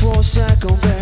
for a second.